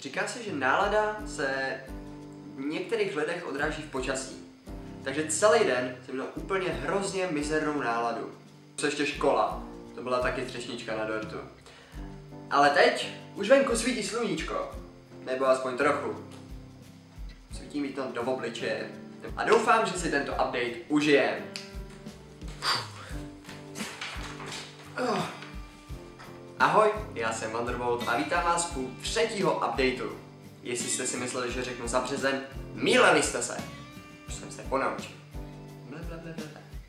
Říká se, že nálada se v některých lidech odráží v počasí. Takže celý den jsem měl úplně hrozně mizernou náladu. Co ještě škola, to byla taky třešnička na dortu. Ale teď už venku svítí sluníčko. Nebo aspoň trochu. Svítí mi to do obličeje. A doufám, že si tento update užijem. Oh. Ahoj, já jsem Wonderbolt a vítám vás u třetího updateu. Jestli jste si mysleli, že řeknu za březen, mýleli jste se. Už jsem se ponaučil.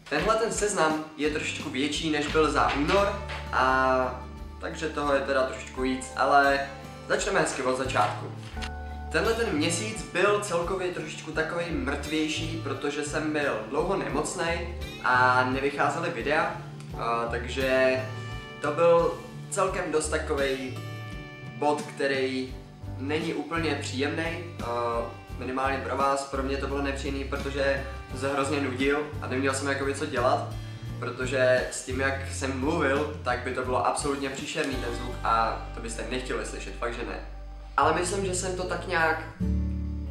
Tenhle ten seznam je trošičku větší, než byl za únor a takže toho je teda trošičku víc, ale začneme hezky od začátku. Tenhle ten měsíc byl celkově trošičku takový mrtvější, protože jsem byl dlouho nemocný a nevycházely videa, a, takže to byl celkem dost takový bod, který není úplně příjemný, minimálně pro vás, pro mě to bylo nepříjemný, protože se hrozně nudil a neměl jsem jako co dělat, protože s tím, jak jsem mluvil, tak by to bylo absolutně příšerný ten zvuk a to byste nechtěli slyšet, fakt že ne. Ale myslím, že jsem to tak nějak,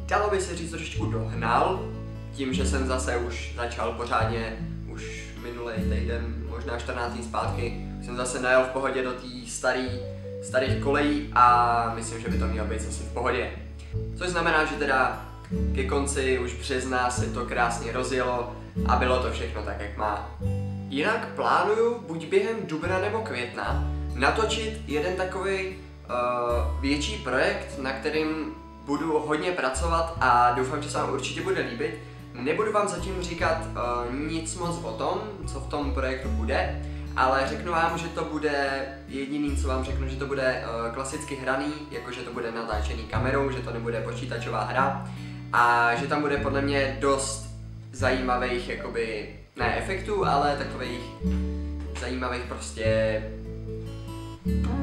dalo by se říct, trošičku dohnal, tím, že jsem zase už začal pořádně, už minulý týden, možná 14 dní zpátky, jsem zase najel v pohodě do té starý, starých kolejí a myslím, že by to mělo být zase v pohodě. Což znamená, že teda ke konci už března se to krásně rozjelo a bylo to všechno tak, jak má. Jinak plánuju buď během dubna nebo května natočit jeden takový uh, větší projekt, na kterým budu hodně pracovat a doufám, že se vám určitě bude líbit. Nebudu vám zatím říkat uh, nic moc o tom, co v tom projektu bude, ale řeknu vám, že to bude jediný, co vám řeknu, že to bude uh, klasicky hraný, jakože to bude natáčený kamerou, že to nebude počítačová hra a že tam bude podle mě dost zajímavých, jakoby, ne efektů, ale takových zajímavých prostě ne, to.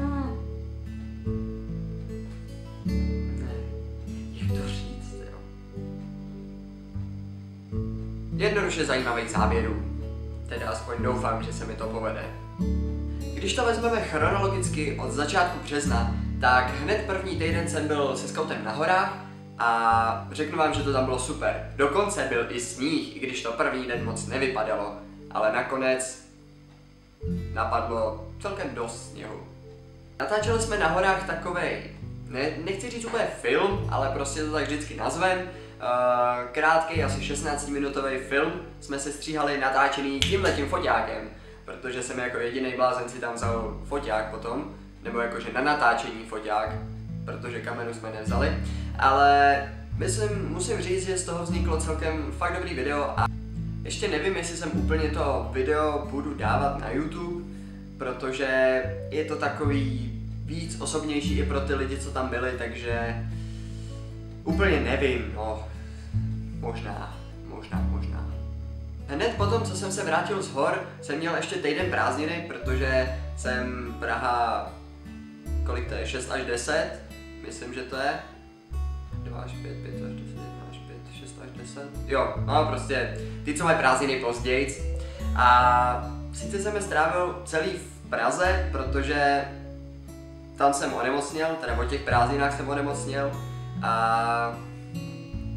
Jednoduše zajímavých záběrů. Teda aspoň doufám, že se mi to povede. Když to vezmeme chronologicky od začátku března, tak hned první týden jsem byl se scoutem na horách a řeknu vám, že to tam bylo super. Dokonce byl i sníh, i když to první den moc nevypadalo, ale nakonec napadlo celkem dost sněhu. Natáčeli jsme na horách takovej, ne, nechci říct úplně film, ale prostě to tak vždycky nazvem, krátký, asi 16-minutový film jsme se stříhali natáčený tímhletím foťákem, protože jsem jako jediný blázen si tam vzal foťák potom, nebo jakože na natáčení foťák, protože kameru jsme nevzali, ale myslím, musím říct, že z toho vzniklo celkem fakt dobrý video a ještě nevím, jestli jsem úplně to video budu dávat na YouTube, protože je to takový víc osobnější i pro ty lidi, co tam byli, takže Úplně nevím, no. Možná, možná, možná. Hned potom, co jsem se vrátil z hor, jsem měl ještě týden prázdniny, protože jsem Praha, kolik to je, 6 až 10, myslím, že to je. 2 až 5, 5 až 10, 1 až 5, 6 až 10. Jo, no prostě, ty, co mají prázdniny později. A sice jsem je strávil celý v Praze, protože tam jsem onemocněl, teda o těch prázdninách jsem onemocněl, a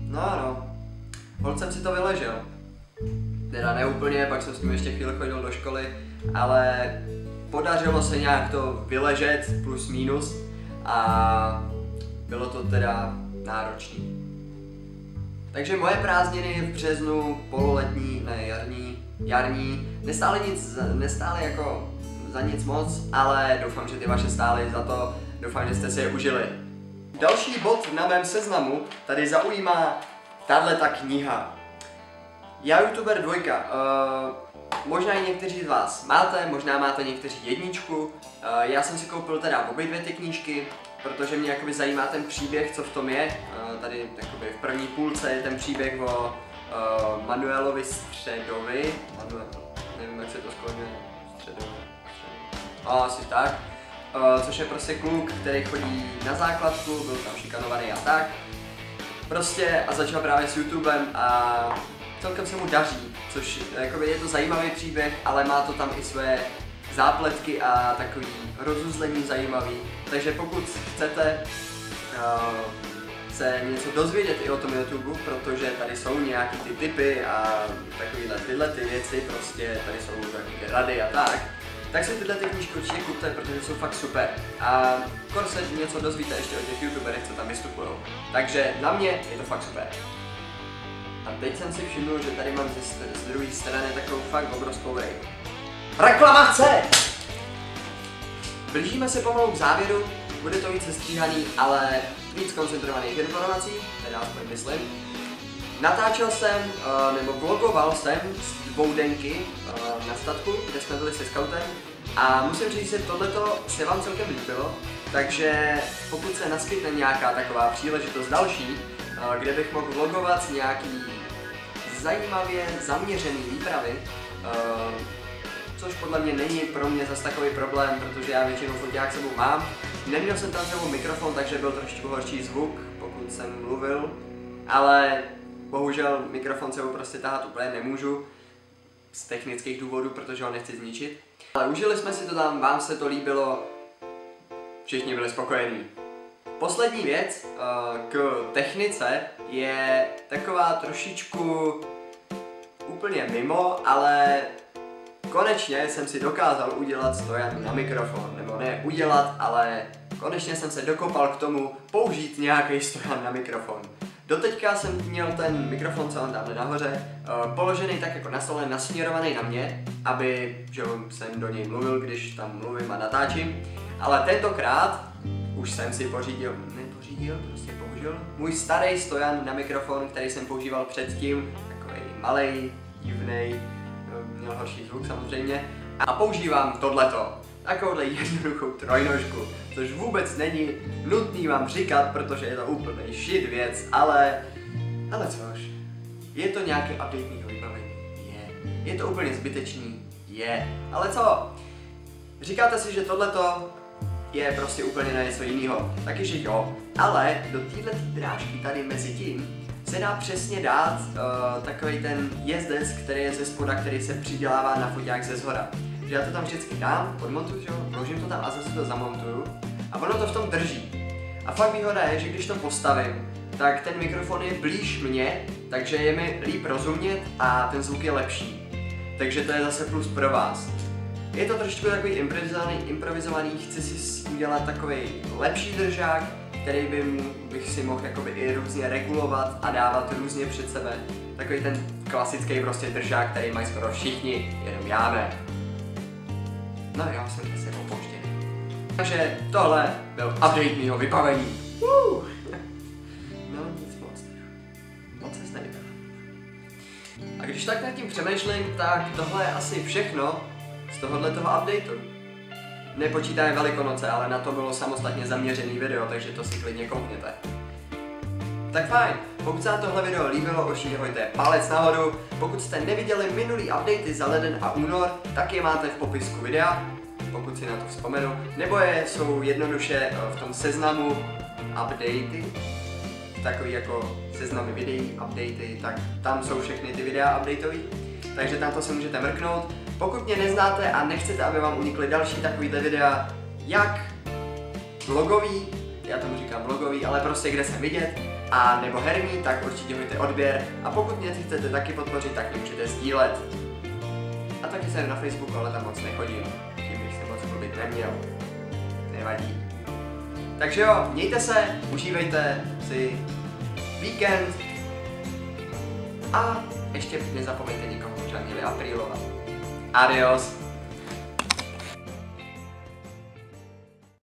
no ano, hold jsem si to vyležel. Teda ne úplně, pak jsem s ním ještě chvíli chodil do školy, ale podařilo se nějak to vyležet plus minus a bylo to teda náročný. Takže moje prázdniny v březnu, pololetní, ne jarní, jarní, nestály nic, nestály jako za nic moc, ale doufám, že ty vaše stály za to, doufám, že jste si je užili. Další bod na mém seznamu tady zaujímá tahle ta kniha. Já youtuber dvojka. Uh, možná i někteří z vás máte, možná máte někteří jedničku. Uh, já jsem si koupil teda obě dvě ty knížky, protože mě jakoby zajímá ten příběh, co v tom je. Uh, tady jakoby v první půlce je ten příběh o uh, Manuelovi Středovi. Manuel, nevím, jak se to skloňuje. Středovi. Středovi. A, asi tak což je prostě kluk, který chodí na základku, byl tam šikanovaný a tak. Prostě a začal právě s YouTubem a celkem se mu daří, což jakoby je to zajímavý příběh, ale má to tam i své zápletky a takový rozuzlení zajímavý. Takže pokud chcete uh, se něco dozvědět i o tom YouTube, protože tady jsou nějaký ty typy a takovýhle tyhle ty věci, prostě tady jsou takové rady a tak, tak si tyhle ty knížky určitě kupte, protože jsou fakt super. A kor se něco dozvíte ještě o těch youtuberech, co tam vystupují. Takže na mě je to fakt super. A teď jsem si všiml, že tady mám ze, z druhé strany takovou fakt obrovskou rej. Reklamace! Blížíme se pomalu k závěru, bude to víc sestříhaný, ale víc koncentrovaných informací, teda aspoň myslím. Natáčel jsem, uh, nebo blogoval jsem z dvoudenky uh, na statku, kde jsme byli se scoutem a musím říct, že tohleto se vám celkem líbilo, takže pokud se naskytne nějaká taková příležitost další, uh, kde bych mohl vlogovat nějaký zajímavě zaměřený výpravy, což podle mě není pro mě zase takový problém, protože já většinou foťák sebou mám. Neměl jsem tam sebou mikrofon, takže byl trošičku horší zvuk, pokud jsem mluvil, ale bohužel mikrofon sebou prostě tahat úplně nemůžu z technických důvodů, protože ho nechci zničit. Ale užili jsme si to tam, vám se to líbilo, všichni byli spokojení. Poslední věc uh, k technice je taková trošičku úplně mimo, ale konečně jsem si dokázal udělat stojan na mikrofon, nebo ne udělat, ale konečně jsem se dokopal k tomu použít nějaký stojan na mikrofon. Doteďka jsem měl ten mikrofon, co on tamhle nahoře, uh, položený tak jako na stole, nasměrovaný na mě, aby že jsem do něj mluvil, když tam mluvím a natáčím. Ale tentokrát už jsem si pořídil, nepořídil, prostě použil, můj starý stojan na mikrofon, který jsem používal předtím, takový malý, divný, měl horší zvuk samozřejmě. A používám tohleto, takovouhle jednoduchou trojnožku, což vůbec není nutný vám říkat, protože je to úplně shit věc, ale, ale což, je to nějaké updateního vybavení? Je. Je to úplně zbytečný? Je. Ale co? Říkáte si, že tohleto je prostě úplně na něco jiného. Taky, jo. Ale do téhle drážky tady mezi tím se dá přesně dát uh, takový ten jezdec, který je ze spoda, který se přidělává na foťák ze zhora. Že já to tam vždycky dám, podmontuju, že jo, vložím to tam a zase to zamontuju a ono to v tom drží. A fakt výhoda je, že když to postavím, tak ten mikrofon je blíž mě, takže je mi líp rozumět a ten zvuk je lepší. Takže to je zase plus pro vás. Je to trošičku takový improvizovaný, improvizovaný, chci si udělat takový lepší držák, který by bych si mohl jakoby i různě regulovat a dávat různě před sebe. Takový ten klasický prostě držák, který mají skoro všichni, jenom já ne. No já jsem zase opouštěný. Takže tohle byl update mýho vybavení. Uh. No nic moc. Moc se. A když tak nad tím přemýšlím, tak tohle je asi všechno z tohohle toho updateu. Nepočítáme Velikonoce, ale na to bylo samostatně zaměřený video, takže to si klidně koukněte. Tak fajn, pokud se vám tohle video líbilo, určitě hojte palec nahoru. Pokud jste neviděli minulý updaty za leden a únor, tak je máte v popisku videa, pokud si na to vzpomenu, nebo je, jsou jednoduše eh, v tom seznamu updaty, takový jako seznamy videí, updaty, tak tam jsou všechny ty videa updateový, takže tam to se můžete mrknout. Pokud mě neznáte a nechcete, aby vám unikly další takovýhle videa, jak vlogový, já tomu říkám vlogový, ale prostě kde jsem vidět, a nebo herní, tak určitě hojte odběr a pokud mě chcete taky podpořit, tak můžete sdílet. A taky jsem na Facebooku, ale tam moc nechodím, tím bych se moc chlubit neměl. Nevadí. Takže jo, mějte se, užívejte si víkend a ještě nezapomeňte nikoho pořádně vyaprílovat. Adios.